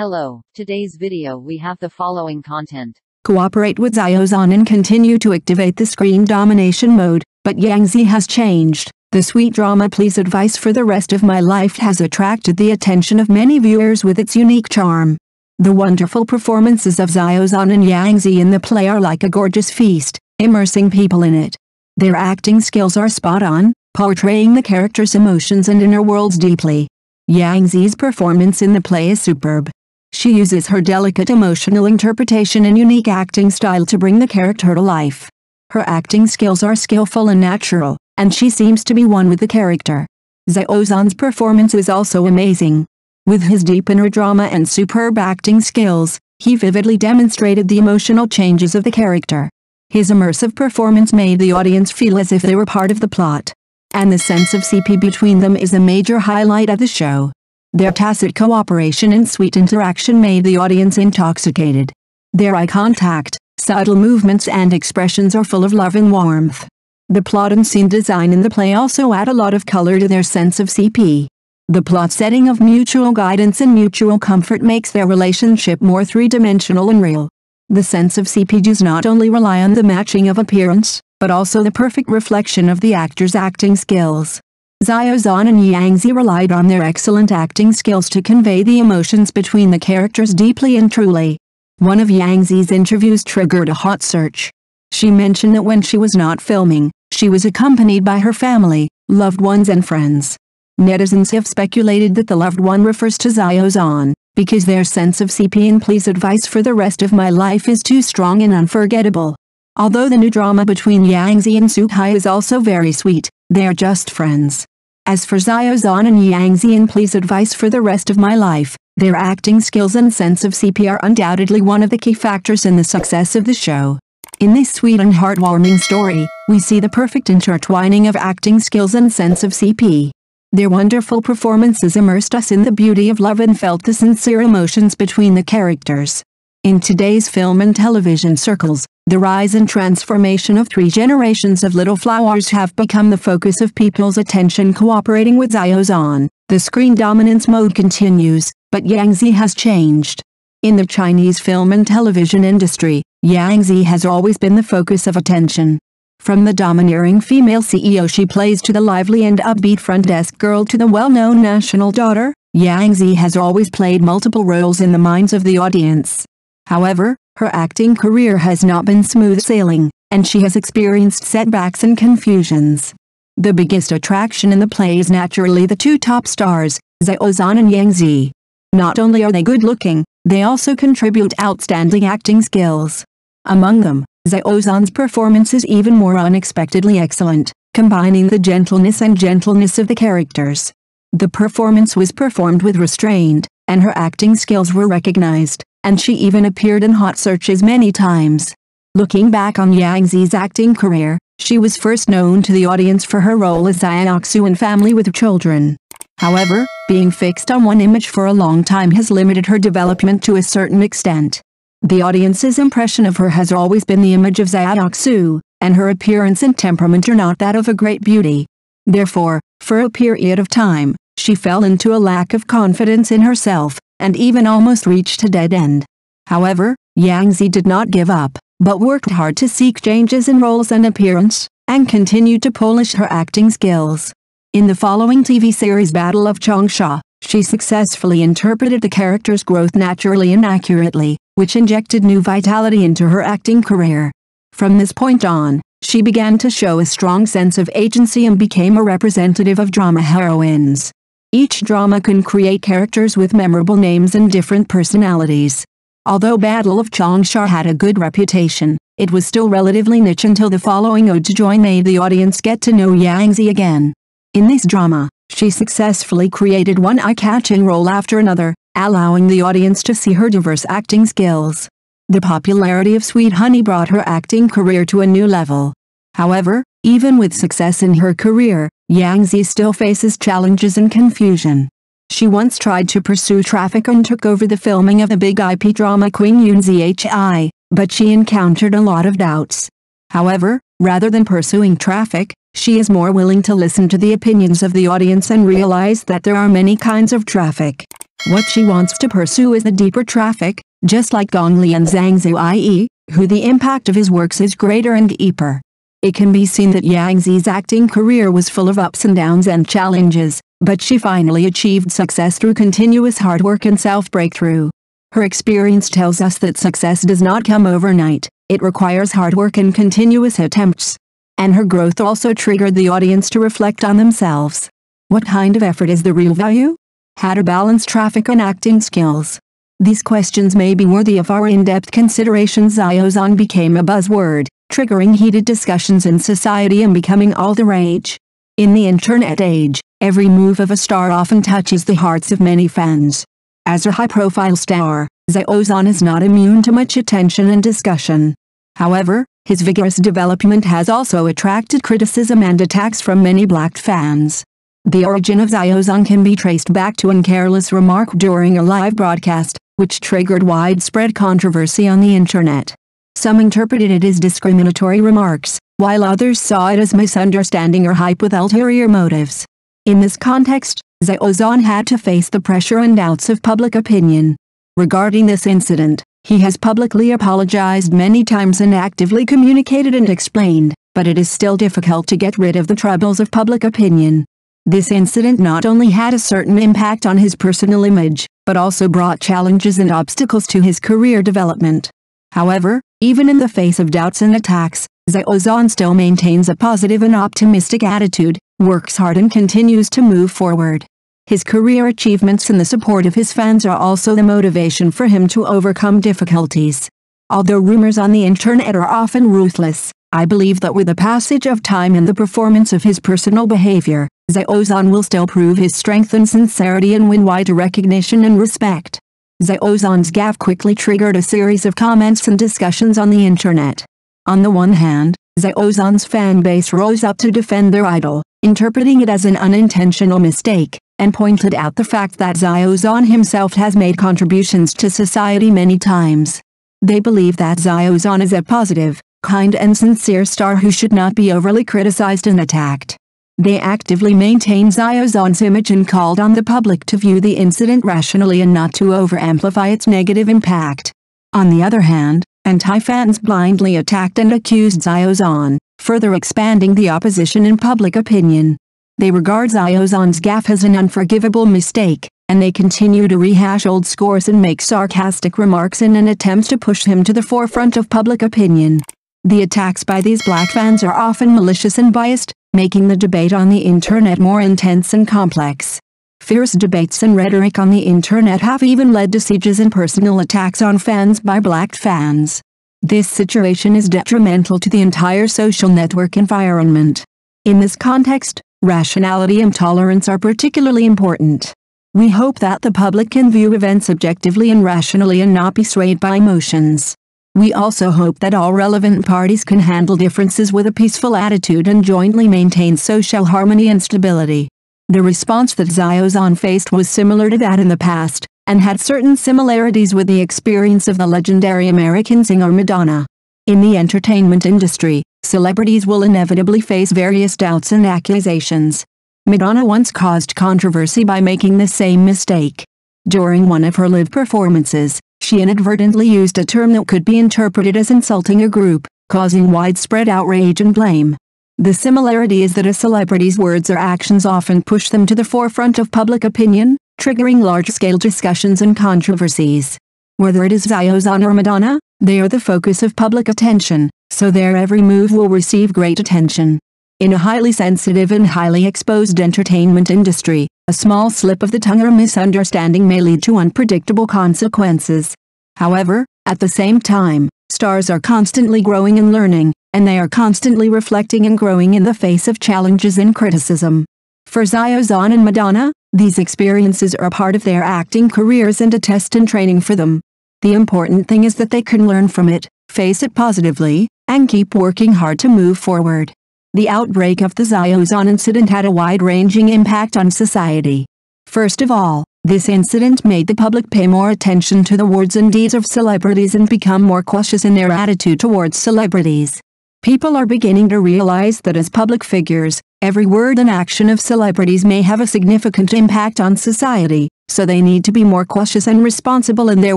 Hello, today's video we have the following content. Cooperate with Xiaozhan and continue to activate the screen domination mode, but Yangzi has changed. The sweet drama Please Advice for the Rest of My Life has attracted the attention of many viewers with its unique charm. The wonderful performances of Xiaozhan and Yangzi in the play are like a gorgeous feast, immersing people in it. Their acting skills are spot on, portraying the characters' emotions and inner worlds deeply. Yang Zi's performance in the play is superb. She uses her delicate emotional interpretation and unique acting style to bring the character to life. Her acting skills are skillful and natural, and she seems to be one with the character. Xiaozhan's performance is also amazing. With his deep inner drama and superb acting skills, he vividly demonstrated the emotional changes of the character. His immersive performance made the audience feel as if they were part of the plot. And the sense of CP between them is a major highlight of the show. Their tacit cooperation and sweet interaction made the audience intoxicated. Their eye contact, subtle movements and expressions are full of love and warmth. The plot and scene design in the play also add a lot of color to their sense of CP. The plot setting of mutual guidance and mutual comfort makes their relationship more three-dimensional and real. The sense of CP does not only rely on the matching of appearance, but also the perfect reflection of the actor's acting skills. Xiaozhan and Yang Zi relied on their excellent acting skills to convey the emotions between the characters deeply and truly. One of Yang Zi's interviews triggered a hot search. She mentioned that when she was not filming, she was accompanied by her family, loved ones and friends. Netizens have speculated that the loved one refers to Xiaozhan, because their sense of CP and please advice for the rest of my life is too strong and unforgettable. Although the new drama between Yang Zi and Sukai is also very sweet, they are just friends. As for Xiaozhan and Yang Zi and please advice for the rest of my life, their acting skills and sense of CP are undoubtedly one of the key factors in the success of the show. In this sweet and heartwarming story, we see the perfect intertwining of acting skills and sense of CP. Their wonderful performances immersed us in the beauty of love and felt the sincere emotions between the characters. In today's film and television circles, the rise and transformation of three generations of little flowers have become the focus of people's attention cooperating with Xiaozhan. The screen dominance mode continues, but Yang Zi has changed. In the Chinese film and television industry, Yang Zi has always been the focus of attention. From the domineering female CEO she plays to the lively and upbeat front desk girl to the well-known national daughter, Yang Zi has always played multiple roles in the minds of the audience. However, her acting career has not been smooth sailing, and she has experienced setbacks and confusions. The biggest attraction in the play is naturally the two top stars, Xiaozhan and Yang Zi. Not only are they good-looking, they also contribute outstanding acting skills. Among them, Xiaozhan's performance is even more unexpectedly excellent, combining the gentleness and gentleness of the characters. The performance was performed with restraint, and her acting skills were recognized, and she even appeared in hot searches many times. Looking back on Yang Zi's acting career, she was first known to the audience for her role as Xiaoxu in Family with Children. However, being fixed on one image for a long time has limited her development to a certain extent. The audience's impression of her has always been the image of Xiaoxu, and her appearance and temperament are not that of a great beauty. Therefore, for a period of time, she fell into a lack of confidence in herself, and even almost reached a dead end. However, Yang Zi did not give up, but worked hard to seek changes in roles and appearance, and continued to polish her acting skills. In the following TV series Battle of Changsha, she successfully interpreted the character's growth naturally and accurately, which injected new vitality into her acting career. From this point on, she began to show a strong sense of agency and became a representative of drama heroines. Each drama can create characters with memorable names and different personalities. Although Battle of Changsha had a good reputation, it was still relatively niche until the following Ode to Joy made the audience get to know Yang Zi again. In this drama, she successfully created one eye-catching role after another, allowing the audience to see her diverse acting skills. The popularity of Sweet Honey brought her acting career to a new level. However, even with success in her career, Yang Zi still faces challenges and confusion. She once tried to pursue traffic and took over the filming of the big IP drama Queen Yun Zhi, but she encountered a lot of doubts. However, rather than pursuing traffic, she is more willing to listen to the opinions of the audience and realize that there are many kinds of traffic. What she wants to pursue is the deeper traffic, just like Gong Li and Zhang Ziyi, who the impact of his works is greater and deeper. It can be seen that Yang Zi's acting career was full of ups and downs and challenges, but she finally achieved success through continuous hard work and self-breakthrough. Her experience tells us that success does not come overnight, it requires hard work and continuous attempts. And her growth also triggered the audience to reflect on themselves. What kind of effort is the real value? How to balance traffic and acting skills. These questions may be worthy of our in-depth consideration. Xiaozhan became a buzzword, triggering heated discussions in society and becoming all the rage. In the internet age, every move of a star often touches the hearts of many fans. As a high-profile star, Xiaozhan is not immune to much attention and discussion. However, his vigorous development has also attracted criticism and attacks from many black fans. The origin of Xiaozhan can be traced back to an careless remark during a live broadcast, which triggered widespread controversy on the internet. Some interpreted it as discriminatory remarks, while others saw it as misunderstanding or hype with ulterior motives. In this context, Xiaozhan had to face the pressure and doubts of public opinion. Regarding this incident, he has publicly apologized many times and actively communicated and explained, but it is still difficult to get rid of the troubles of public opinion. This incident not only had a certain impact on his personal image, but also brought challenges and obstacles to his career development. However, even in the face of doubts and attacks, Xiaozhan still maintains a positive and optimistic attitude, works hard and continues to move forward. His career achievements and the support of his fans are also the motivation for him to overcome difficulties. Although rumors on the internet are often ruthless, I believe that with the passage of time and the performance of his personal behavior, Xiaozhan will still prove his strength and sincerity and win wider recognition and respect. Xiaozhan's gaffe quickly triggered a series of comments and discussions on the internet. On the one hand, Xiaozhan's fan base rose up to defend their idol, interpreting it as an unintentional mistake, and pointed out the fact that Xiaozhan himself has made contributions to society many times. They believe that Xiaozhan is a positive, kind and sincere star who should not be overly criticized and attacked. They actively maintain Xiaozhan's image and called on the public to view the incident rationally and not to over-amplify its negative impact. On the other hand, anti-fans blindly attacked and accused Xiaozhan, further expanding the opposition in public opinion. They regard Xiaozhan's gaffe as an unforgivable mistake, and they continue to rehash old scores and make sarcastic remarks in an attempt to push him to the forefront of public opinion. The attacks by these black fans are often malicious and biased, making the debate on the internet more intense and complex. Fierce debates and rhetoric on the internet have even led to sieges and personal attacks on fans by black fans. This situation is detrimental to the entire social network environment. In this context, rationality and tolerance are particularly important. We hope that the public can view events objectively and rationally and not be swayed by emotions. We also hope that all relevant parties can handle differences with a peaceful attitude and jointly maintain social harmony and stability. The response that Xiaozhan faced was similar to that in the past, and had certain similarities with the experience of the legendary American singer Madonna. In the entertainment industry, celebrities will inevitably face various doubts and accusations. Madonna once caused controversy by making the same mistake. During one of her live performances, she inadvertently used a term that could be interpreted as insulting a group, causing widespread outrage and blame. The similarity is that a celebrity's words or actions often push them to the forefront of public opinion, triggering large-scale discussions and controversies. Whether it is Xiaozhan or Madonna, they are the focus of public attention, so their every move will receive great attention. In a highly sensitive and highly exposed entertainment industry, a small slip of the tongue or misunderstanding may lead to unpredictable consequences. However, at the same time, stars are constantly growing and learning, and they are constantly reflecting and growing in the face of challenges and criticism. For Xiaozhan and Madonna, these experiences are a part of their acting careers and a test and training for them. The important thing is that they can learn from it, face it positively, and keep working hard to move forward. The outbreak of the Xiaozhan incident had a wide-ranging impact on society. First of all, this incident made the public pay more attention to the words and deeds of celebrities and become more cautious in their attitude towards celebrities. People are beginning to realize that as public figures, every word and action of celebrities may have a significant impact on society, so they need to be more cautious and responsible in their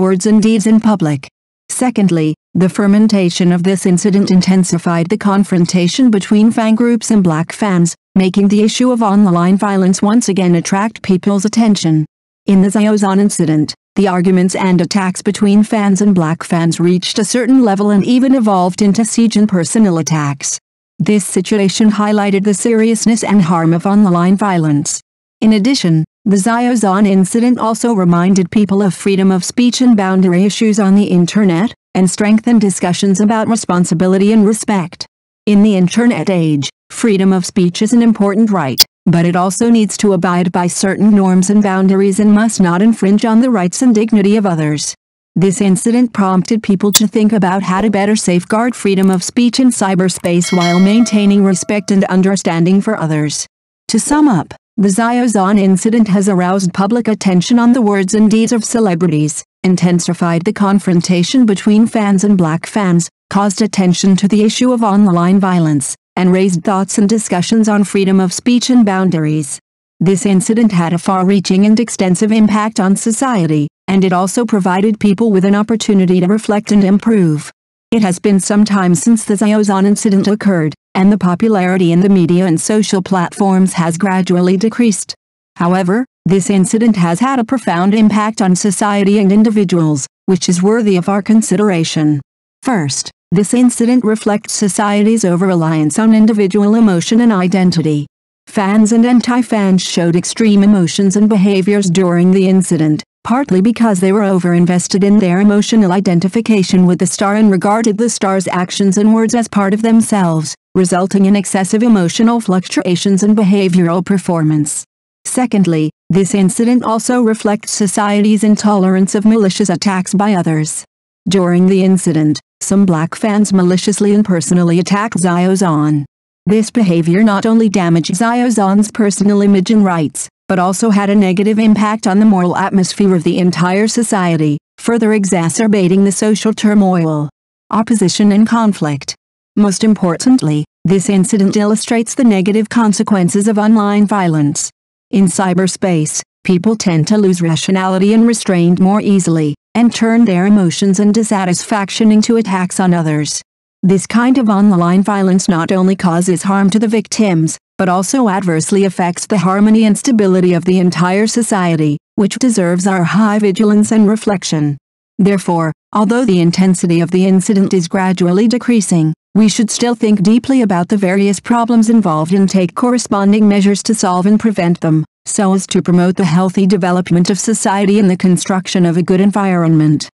words and deeds in public. Secondly, the fermentation of this incident intensified the confrontation between fan groups and black fans, making the issue of online violence once again attract people's attention. In the Xiaozhan incident, the arguments and attacks between fans and black fans reached a certain level and even evolved into siege and personal attacks. This situation highlighted the seriousness and harm of online violence. In addition, the Xiaozhan incident also reminded people of freedom of speech and boundary issues on the internet, and strengthen discussions about responsibility and respect. In the internet age, freedom of speech is an important right, but it also needs to abide by certain norms and boundaries and must not infringe on the rights and dignity of others. This incident prompted people to think about how to better safeguard freedom of speech in cyberspace while maintaining respect and understanding for others. To sum up, the Xiaozhan incident has aroused public attention on the words and deeds of celebrities, intensified the confrontation between fans and black fans, caused attention to the issue of online violence, and raised thoughts and discussions on freedom of speech and boundaries. This incident had a far-reaching and extensive impact on society, and it also provided people with an opportunity to reflect and improve. It has been some time since the Xiaozhan incident occurred, and the popularity in the media and social platforms has gradually decreased. However, this incident has had a profound impact on society and individuals, which is worthy of our consideration. First, this incident reflects society's over-reliance on individual emotion and identity. Fans and anti-fans showed extreme emotions and behaviors during the incident, partly because they were over-invested in their emotional identification with the star and regarded the star's actions and words as part of themselves, resulting in excessive emotional fluctuations and behavioral performance. Secondly, this incident also reflects society's intolerance of malicious attacks by others. During the incident, some black fans maliciously and personally attacked Xiaozhan. This behavior not only damaged Xiaozhan's personal image and rights, but also had a negative impact on the moral atmosphere of the entire society, further exacerbating the social turmoil, opposition and conflict. Most importantly, this incident illustrates the negative consequences of online violence. In cyberspace, people tend to lose rationality and restraint more easily, and turn their emotions and dissatisfaction into attacks on others. This kind of online violence not only causes harm to the victims, but also adversely affects the harmony and stability of the entire society, which deserves our high vigilance and reflection. Therefore, although the intensity of the incident is gradually decreasing, we should still think deeply about the various problems involved and take corresponding measures to solve and prevent them so as to promote the healthy development of society and the construction of a good environment.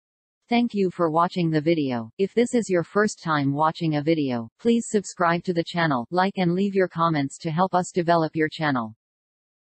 Thank you for watching the video. If this is your first time watching a video, please subscribe to the channel, like and leave your comments to help us develop your channel.